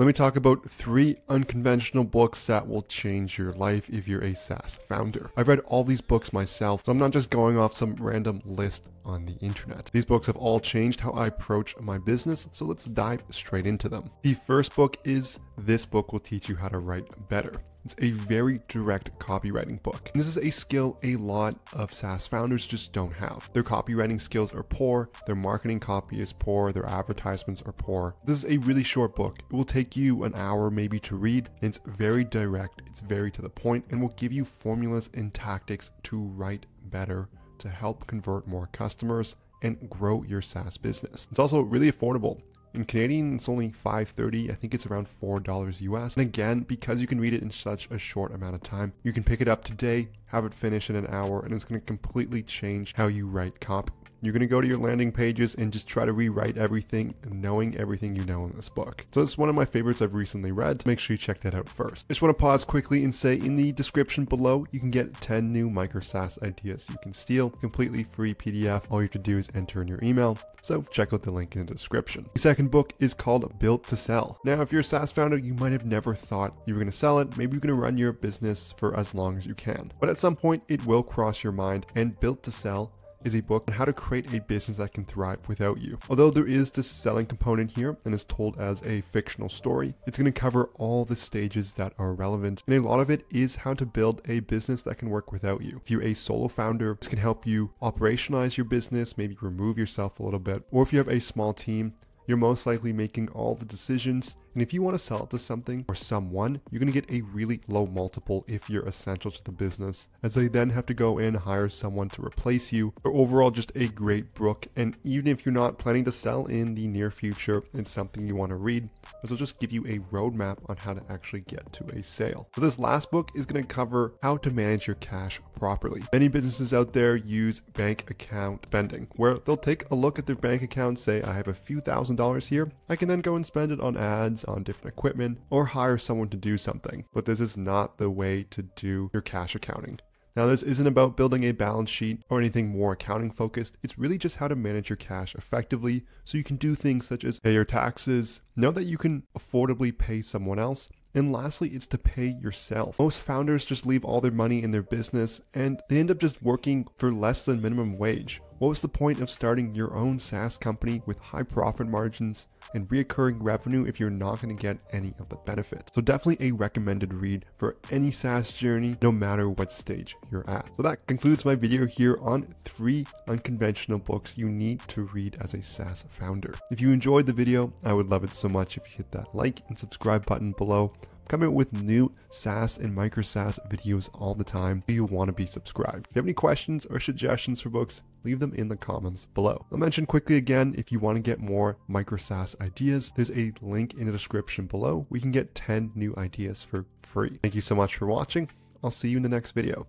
Let me talk about three unconventional books that will change your life if you're a SaaS founder. I've read all these books myself, so I'm not just going off some random list on the internet. These books have all changed how I approach my business, so let's dive straight into them. The first book is This Book Will Teach You How to Write Better. It's a very direct copywriting book. And this is a skill a lot of SaaS founders just don't have. Their copywriting skills are poor, their marketing copy is poor, their advertisements are poor. This is a really short book. It will take you an hour maybe to read, and it's very direct, it's very to the point, and will give you formulas and tactics to write better to help convert more customers and grow your SaaS business. It's also really affordable. In Canadian, it's only 5.30. I think it's around $4 US. And again, because you can read it in such a short amount of time, you can pick it up today, have it finished in an hour, and it's going to completely change how you write copy. You're going to go to your landing pages and just try to rewrite everything, knowing everything you know in this book. So it's one of my favorites I've recently read. Make sure you check that out first. I just want to pause quickly and say in the description below, you can get 10 new micro SaaS ideas you can steal, completely free PDF. All you have to do is enter in your email. So check out the link in the description. The second book is called Built to Sell. Now, if you're a SaaS founder, you might have never thought you were going to sell it. Maybe you're going to run your business for as long as you can. But at some point, it will cross your mind and Built to Sell is a book on how to create a business that can thrive without you. Although there is this selling component here and is told as a fictional story, it's going to cover all the stages that are relevant. And a lot of it is how to build a business that can work without you. If you're a solo founder, this can help you operationalize your business, maybe remove yourself a little bit. Or if you have a small team, you're most likely making all the decisions and if you want to sell it to something or someone, you're going to get a really low multiple if you're essential to the business, as they then have to go in, hire someone to replace you, or overall just a great book. And even if you're not planning to sell in the near future, it's something you want to read, this will just give you a roadmap on how to actually get to a sale. So this last book is going to cover how to manage your cash properly. Many businesses out there use bank account spending, where they'll take a look at their bank account, say, I have a few thousand dollars here, I can then go and spend it on ads on different equipment or hire someone to do something. But this is not the way to do your cash accounting. Now, this isn't about building a balance sheet or anything more accounting focused. It's really just how to manage your cash effectively so you can do things such as pay your taxes, know that you can affordably pay someone else, and lastly, it's to pay yourself. Most founders just leave all their money in their business and they end up just working for less than minimum wage. What was the point of starting your own SaaS company with high profit margins and reoccurring revenue if you're not going to get any of the benefits? So definitely a recommended read for any SaaS journey, no matter what stage you're at. So that concludes my video here on three unconventional books you need to read as a SaaS founder. If you enjoyed the video, I would love it so much if you hit that like and subscribe button below coming with new SaaS and micro SaaS videos all the time. Do you want to be subscribed? If you have any questions or suggestions for books, leave them in the comments below. I'll mention quickly again if you want to get more micro SaaS ideas, there's a link in the description below. We can get 10 new ideas for free. Thank you so much for watching. I'll see you in the next video.